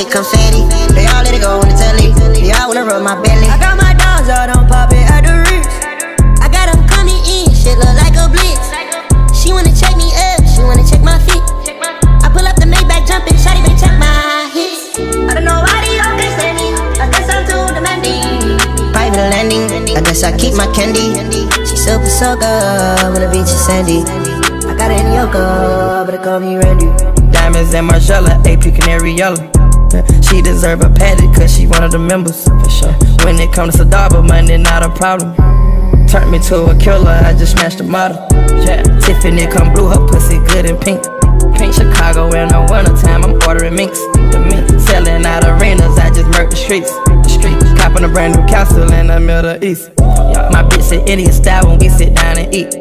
shit confetti. They all let it go on the telly. They all wanna rub my belly. I got my dogs out on pop it at the wrist. I got them coming in, shit look like a blitz. She wanna check me up, she wanna check my feet. I pull up the Maybach jumping, shawty they check my hits. I don't know why they all understanding. I guess I'm too demanding. Private landing, I guess I keep my candy. She super so good wanna be is sandy. I got it in Yoko, but they call me Randy. Diamonds and Margiela, AP Canary Yellow. She deserve a patty cause she one of the members, for sure. When it comes to Sadaba, money not a problem. Turned me to a killer, I just smashed the model. Yeah, Tiffany come blue, her pussy good and pink. Pink Chicago in the wintertime, I'm ordering minks. The mink selling out arenas, I just murk the streets. The streets, copping a brand new castle in the Middle East. My bitch sit Indian style when we sit down and eat.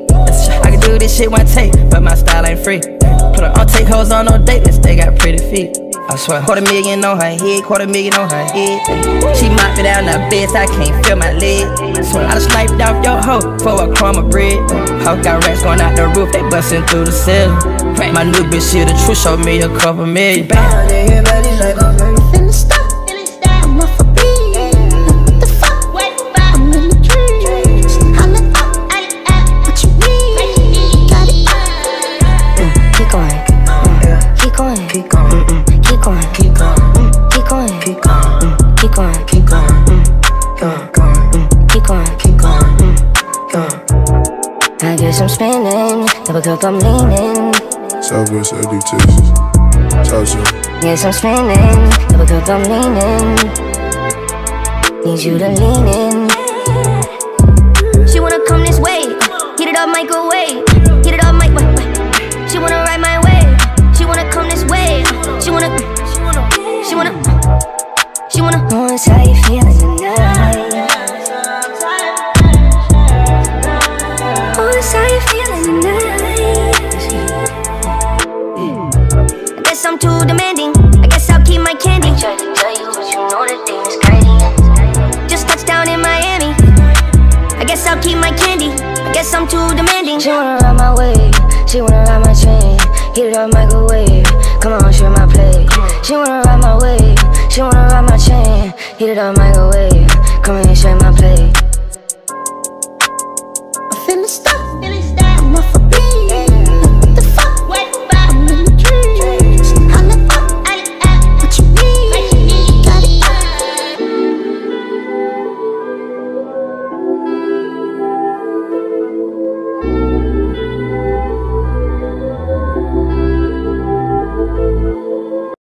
I can do this shit one take, but my style ain't free. Put her on take hoes on no date they got pretty feet. I swear, quarter million on her head, quarter million on her head. She mopped me down the bed, I can't feel my leg. I just sniped off your hoe for a crumb of bread. Hoe got rats going out the roof, they busting through the ceiling. My new bitch, she the truth, showed me a couple million. Keep going. Keep going. Mm. Going. Going. Mm. Keep going. Keep going. Going. I guess I'm spinning. Double cup, I'm leaning. Southwest LD, Texas. South Guess I'm spinning. Double cup, I'm leaning. Need you to lean in. Too demanding. I guess I'll keep my candy. I tried to tell you, but you know that thing is crazy. Just touched down in Miami. I guess I'll keep my candy. I guess I'm too demanding. She wanna ride my way. She wanna ride my chain. Heat it up, microwave. Come on, share my plate. She wanna ride my way. She wanna ride my chain. Heat it up, microwave.